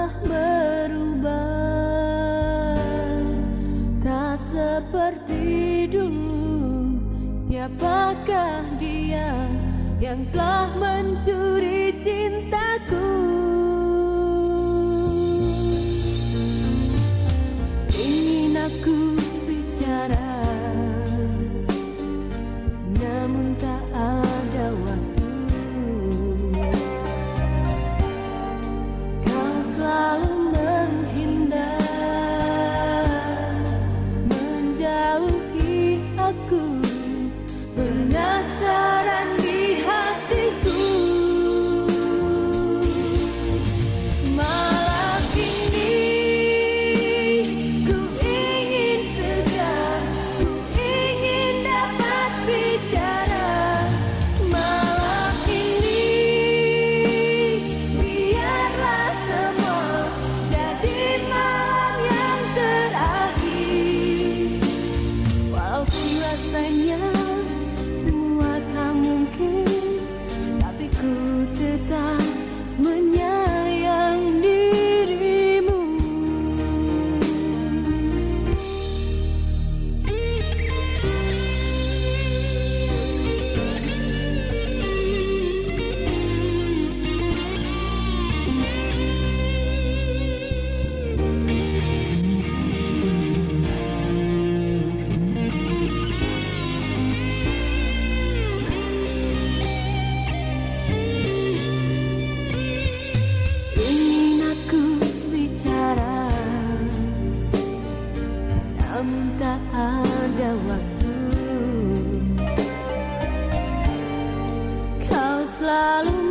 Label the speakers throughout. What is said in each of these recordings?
Speaker 1: telah berubah. Tak seperti dulu. Siapakah dia yang telah mencuri cintaku 百年 tak ada waktu. Kau selalu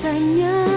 Speaker 1: 但愿